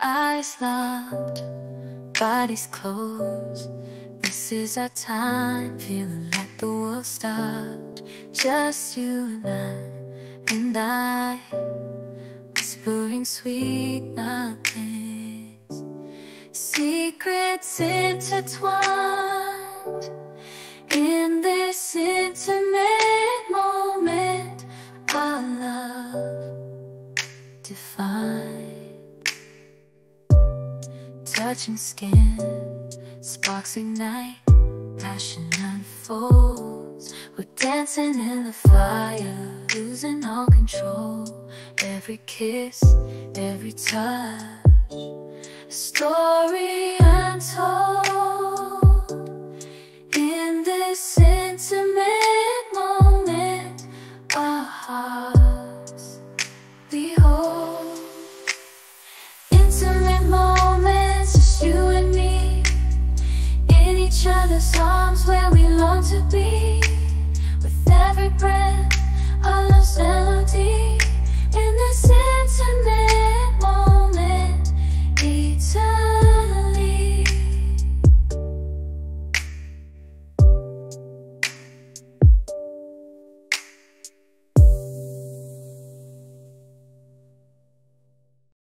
Eyes locked, bodies closed. This is our time, feeling like the world stopped. Just you and I, and I, whispering sweet nothings. Secrets intertwined in this intimate moment. Our love defined. Touching skin, sparks ignite, passion unfolds. We're dancing in the fire, losing all control. Every kiss, every touch, a story untold. In this intimate moment, our hearts each other's arms where we long to be. With every breath, our love's melody. In this intimate moment, eternal.